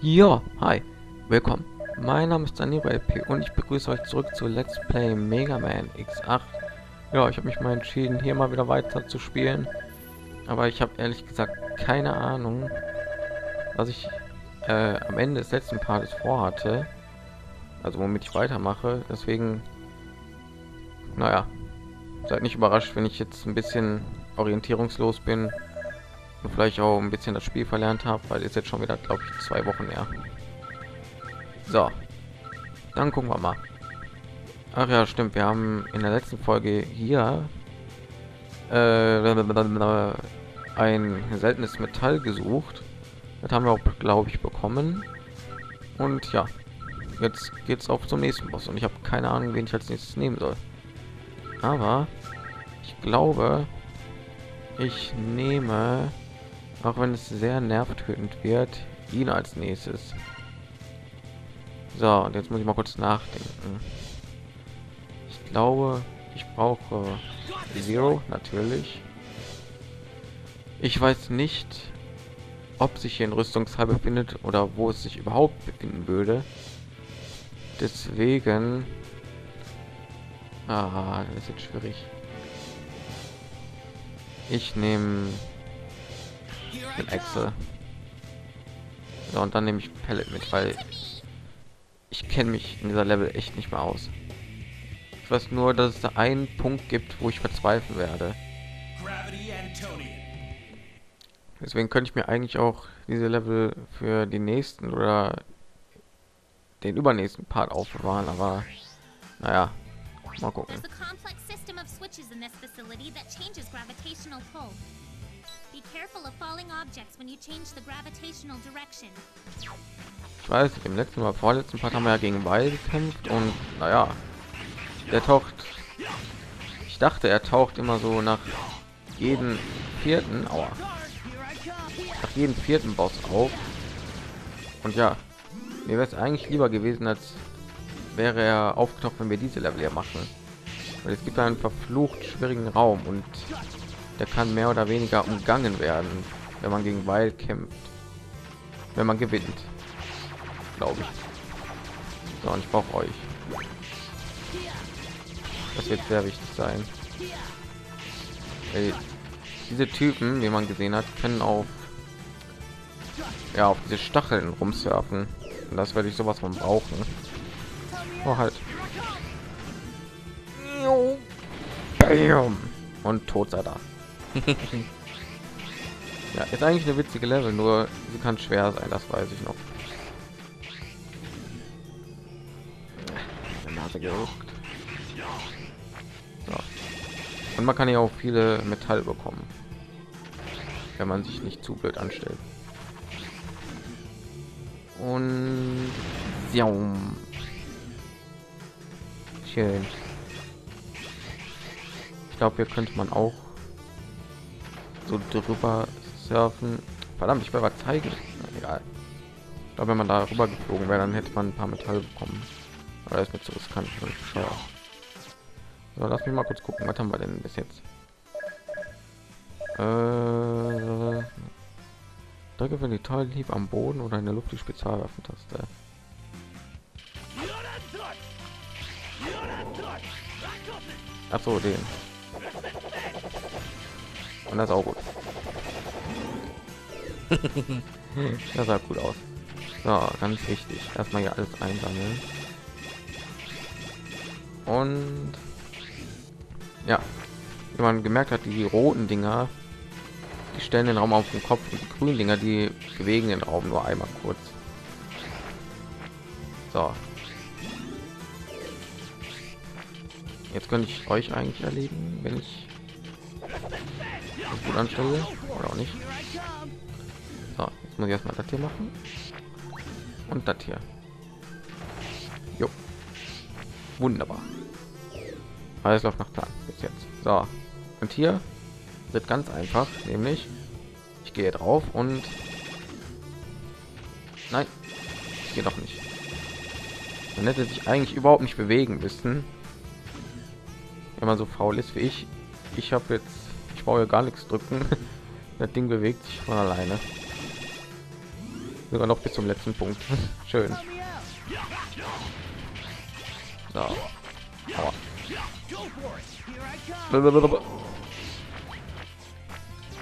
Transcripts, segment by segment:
Ja, hi, willkommen. Mein Name ist Daniel LP und ich begrüße euch zurück zu Let's Play Mega Man X8. Ja, ich habe mich mal entschieden, hier mal wieder weiter zu spielen. Aber ich habe ehrlich gesagt keine Ahnung, was ich äh, am Ende des letzten Partes vorhatte. Also womit ich weitermache. Deswegen, naja, seid nicht überrascht, wenn ich jetzt ein bisschen orientierungslos bin und vielleicht auch ein bisschen das Spiel verlernt habe, weil es jetzt schon wieder, glaube ich, zwei Wochen her. So, dann gucken wir mal. Ach ja, stimmt. Wir haben in der letzten Folge hier äh, ein seltenes Metall gesucht. Das haben wir auch, glaube ich, bekommen. Und ja, jetzt geht's auf zum nächsten Boss und ich habe keine Ahnung, wen ich als nächstes nehmen soll. Aber ich glaube, ich nehme auch wenn es sehr nervtötend wird, ihn als nächstes. So, und jetzt muss ich mal kurz nachdenken. Ich glaube, ich brauche Zero, natürlich. Ich weiß nicht, ob sich hier in Rüstungshalle befindet oder wo es sich überhaupt befinden würde. Deswegen... Ah, das ist jetzt schwierig. Ich nehme mit Excel. So, und dann nehme ich Pellet mit, weil ich kenne mich in dieser Level echt nicht mehr aus. Ich weiß nur, dass es da einen Punkt gibt, wo ich verzweifeln werde. Deswegen könnte ich mir eigentlich auch diese Level für die nächsten oder den übernächsten Part aufbewahren, aber naja, mal gucken. Ich weiß, im letzten Mal, vorletzten Part haben wir ja gegen Weil gekämpft und naja, der taucht. Ich dachte, er taucht immer so nach jeden vierten, Aua, nach jedem vierten Boss auf. Und ja, mir wäre es eigentlich lieber gewesen, als wäre er aufgetaucht, wenn wir diese Level hier machen. Weil es gibt einen verflucht schwierigen Raum und der kann mehr oder weniger umgangen werden, wenn man gegen Weil kämpft. Wenn man gewinnt, glaube ich. So, und ich brauche euch. Das wird sehr wichtig sein. Ey, diese Typen, wie man gesehen hat, können auf ja auf diese Stacheln rumsurfen. Und das werde ich sowas von brauchen. Oh, halt. Und tot sei da. Ja, ist eigentlich eine witzige Level, nur sie kann schwer sein, das weiß ich noch. Nase. So. Und man kann ja auch viele Metall bekommen, wenn man sich nicht zu blöd anstellt. Und ja, schön. Ich glaube, hier könnte man auch so drüber surfen. Verdammt, ich will was zeigen. Egal. Ich wenn man da rüber geflogen wäre, dann hätte man ein paar Metall bekommen. Aber ist mir zu riskant. So, lass mich mal kurz gucken, was haben wir denn bis jetzt? Äh, drücke für die toll lieb am Boden oder in der Luft die Spezialwaffentaste. Ach so, den. Und das auch gut. das sah gut aus. So, ganz wichtig. Erstmal hier alles einsammeln. Und ja, wie man gemerkt hat, die roten Dinger, die stellen den Raum auf den Kopf und die grünen Dinger, die bewegen den Raum nur einmal kurz. So. Jetzt könnte ich euch eigentlich erledigen, wenn ich gut anstelle oder auch nicht. So, jetzt muss ich erstmal das hier machen und das hier. Jo. Wunderbar. Alles läuft nach Plan bis jetzt. So, und hier wird ganz einfach, nämlich ich gehe drauf und nein, ich gehe doch nicht. Man hätte sich eigentlich überhaupt nicht bewegen müssen, wenn man so faul ist wie ich. Ich habe jetzt ich brauche gar nichts drücken. Das Ding bewegt sich von alleine. Sogar noch bis zum letzten Punkt. Schön. So.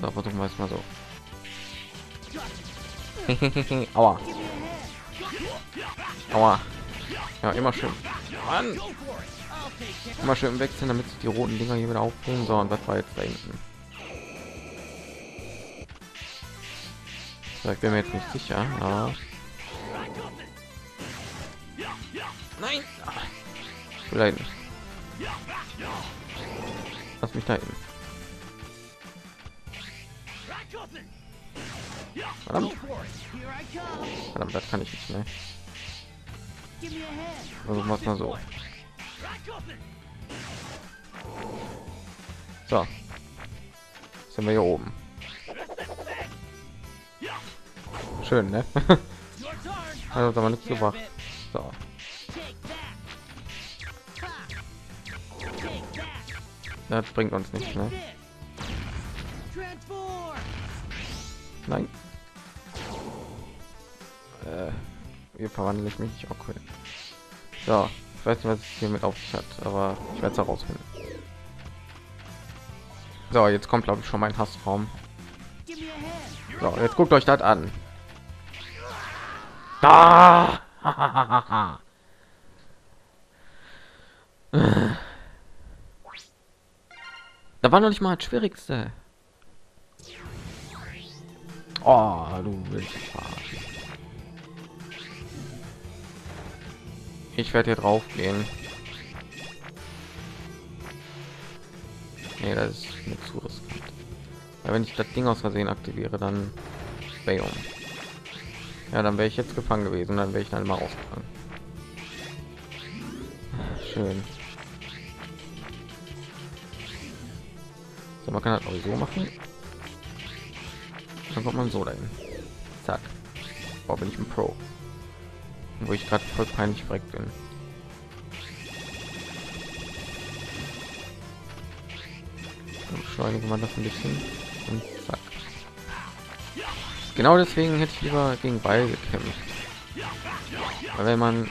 So, versuchen wir es mal so. Aua. Aua. Ja, immer schön. Mann. Immer schön wechseln, damit sich die roten Dinger hier wieder aufbringen. So, und was war jetzt da hinten? Ich bin mir jetzt nicht sicher. Ja. Nein! Vielleicht nicht. Lass mich da hin. Verdammt. Verdammt, das kann ich nicht, ne? Also was mal so. So. Sind wir hier oben. Schön, ne? also aber nichts gebracht. So. Das bringt uns nicht, ne? Nein. Äh, hier verwandle ich mich. Okay. So, ich weiß nicht, was es hier mit auf sich hat, aber ich werde es herausfinden. So, jetzt kommt glaube ich schon mein Hassraum. So, jetzt guckt euch das an. Da! Da war noch nicht mal das Schwierigste. Oh, du willst verarschen. Ich werde hier drauf gehen. Nee, das ist mir zu riskant. Ja, wenn ich das Ding aus Versehen aktiviere, dann Bam. Ja, dann wäre ich jetzt gefangen gewesen, dann wäre ich dann mal rausgegangen. Schön. So, man kann das auch so machen. Dann kommt man so dahin. Zack. Oh, bin ich ein Pro. Wo ich gerade voll peinlich weg bin. Dann beschleunige man das ein bisschen und. Genau deswegen hätte ich lieber gegen Ball gekämpft. Weil wenn man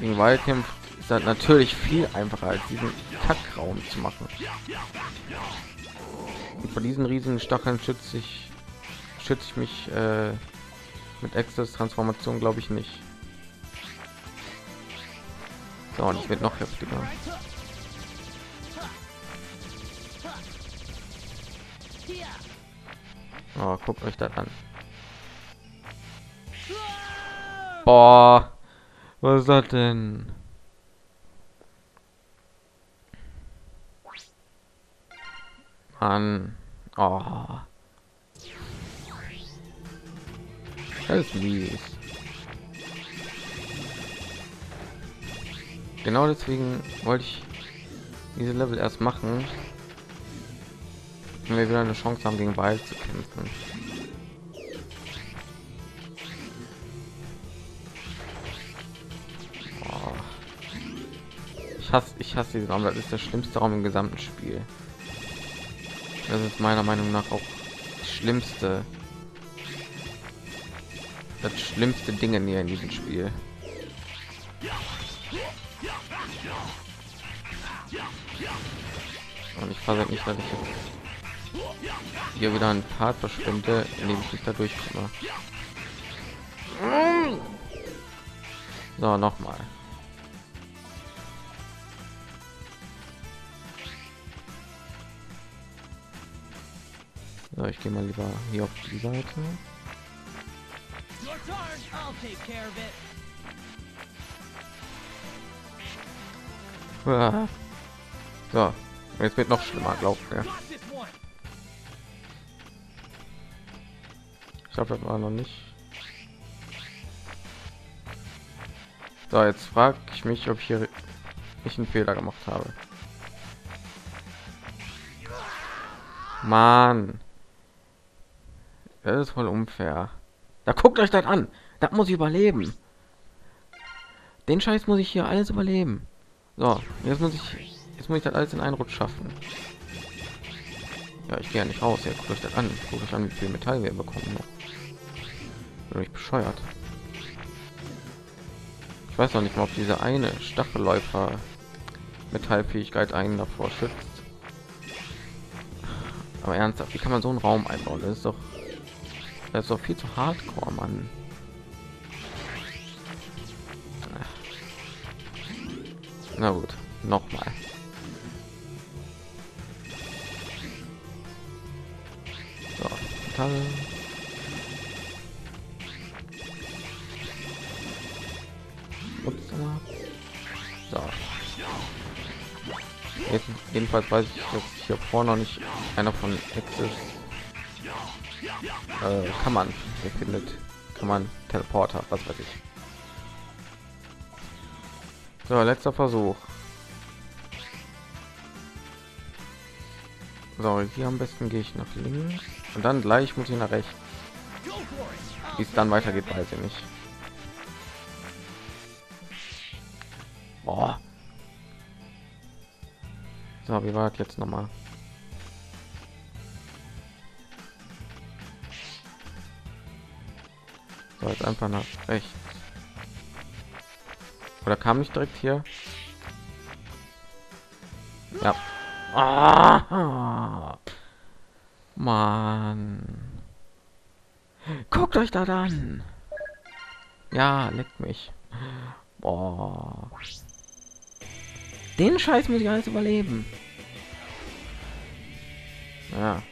gegen Ball kämpft, ist das natürlich viel einfacher als diesen Kackraum zu machen. Und vor diesen riesigen Stacheln schütze ich schütze ich mich äh, mit Access Transformation glaube ich nicht. So, und ich wird noch heftiger. Oh, guckt euch das an. Boah, was ist das denn? Mann. Oh. Das ist mies. Genau deswegen wollte ich diese Level erst machen, wenn wir wieder eine Chance haben, gegen Wald zu kämpfen. Ich hasse, ich hasse diesen Raum. Das ist der schlimmste Raum im gesamten Spiel. Das ist meiner Meinung nach auch das schlimmste das schlimmste Dinge hier in diesem Spiel. Und ich fasse nicht, dass ich hier wieder ein Part verschwinde, indem ich nicht dadurch komme. So, noch So, ich gehe mal lieber hier auf die Seite. Ah. So, jetzt wird noch schlimmer, glaubt mir. Ich glaube, das war noch nicht. So, jetzt frage ich mich, ob ich hier nicht einen Fehler gemacht habe. Mann. Das ist voll unfair. Da guckt euch das an. Das muss ich überleben. Den Scheiß muss ich hier alles überleben. So, jetzt muss ich jetzt muss ich das alles in einen Rutsch schaffen. Ja, ich gehe ja nicht raus. Ja, guckt euch das an. Guckt euch an, wie viel Metall wir bekommen. Bin ich bescheuert? Ich weiß noch nicht mal, ob diese eine Stachelläufer Metallfähigkeit einen davor schützt. Aber ernsthaft, wie kann man so einen Raum einbauen? Das ist doch, das ist doch viel zu hardcore, Mann. Na gut, noch mal. So. Jetzt, jedenfalls weiß ich, dass hier vorne noch nicht einer von Exis äh, kann man findet kann man Teleporter, was weiß ich. So, letzter Versuch. So, hier am besten gehe ich nach links und dann gleich muss ich nach rechts. Wie es dann weitergeht, weiß ich nicht. Boah. So, wie war jetzt noch So, jetzt einfach nach rechts. Oder kam nicht direkt hier? Ja. Ah, Mann. Guckt euch da an. Ja, leckt mich. Boah. Den Scheiß muss ich alles überleben. Ja.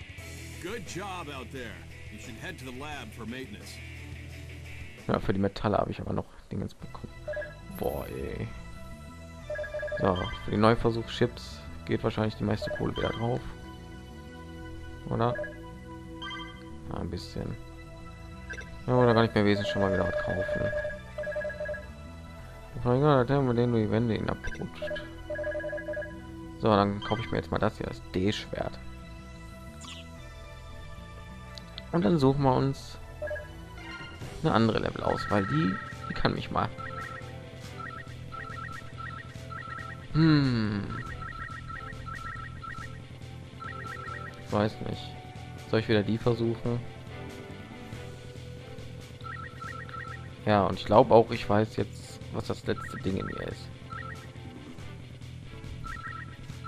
Ja, für die Metalle habe ich aber noch Dingens bekommen. Boah, ey. So, für die Neuversuch Chips geht wahrscheinlich die meiste Kohle wieder drauf. Oder? Ja, ein bisschen. Ja, oder gar nicht mehr wesentlich schon mal wieder was kaufen. Verringert dem du die Wände ihn abrutscht. So, dann kaufe ich mir jetzt mal das hier, das D-Schwert. Und dann suchen wir uns eine andere Level aus, weil die, die kann mich mal. Hm. Weiß nicht. Soll ich wieder die versuchen? Ja, und ich glaube auch, ich weiß jetzt, was das letzte Ding in mir ist.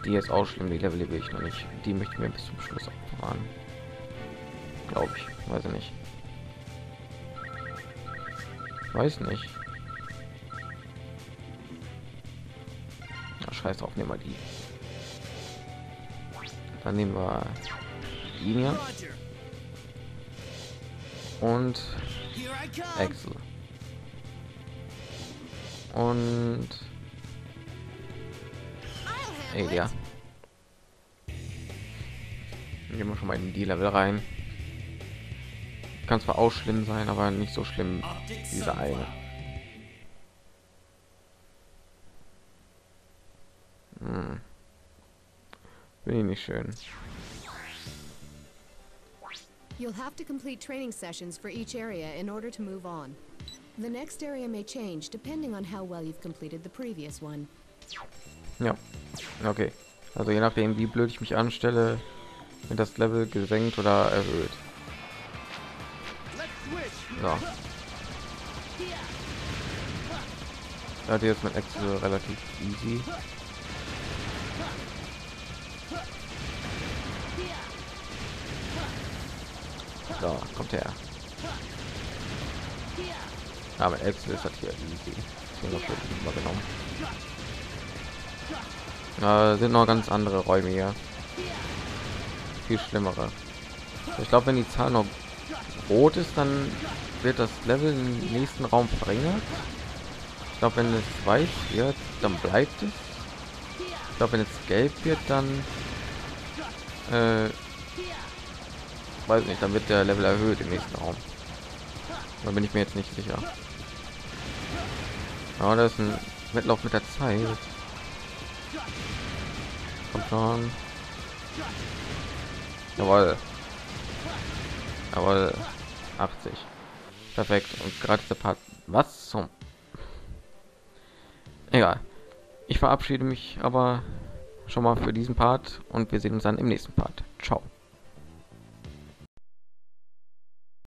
Die ist auch schlimm, die Level will ich noch nicht. Die möchte ich mir bis zum Schluss aufbewahren. Glaube ich. Weiß ich nicht. Weiß nicht. Na, scheiß drauf, nehmen wir die. Dann nehmen wir die hier. Und Excel. Und Elia. Gehen wir schon mal in die Level rein. Kann zwar auch schlimm sein, aber nicht so schlimm diese eine. Hm. Bin ich nicht schön. You'll have to complete training sessions for each area in order to move on. The next area may change depending on how well you've completed the previous one. Ja, okay. Also je nachdem, wie blöd ich mich anstelle, wird das Level gesenkt oder erhöht. Ja. Da jetzt mit Excel relativ easy. So, kommt her. Aber Excel ist das hier easy. Übergenommen. Äh, sind noch ganz andere Räume hier. Viel schlimmere. Ich glaube, wenn die Zahl noch rot ist, dann wird das Level im nächsten Raum verringert. Ich glaube, wenn es weiß wird, dann bleibt es. Ich glaube, wenn es gelb wird, dann äh, weiß nicht, dann wird der Level erhöht im nächsten Raum. Da bin ich mir jetzt nicht sicher. Aber das ist ein Wettlauf mit der Zeit. Kommt schon. Jawohl. Jawohl. 80. Perfekt. Und gerade der Part. Was zum? Egal. Ich verabschiede mich aber schon mal für diesen Part und wir sehen uns dann im nächsten Part. Ciao.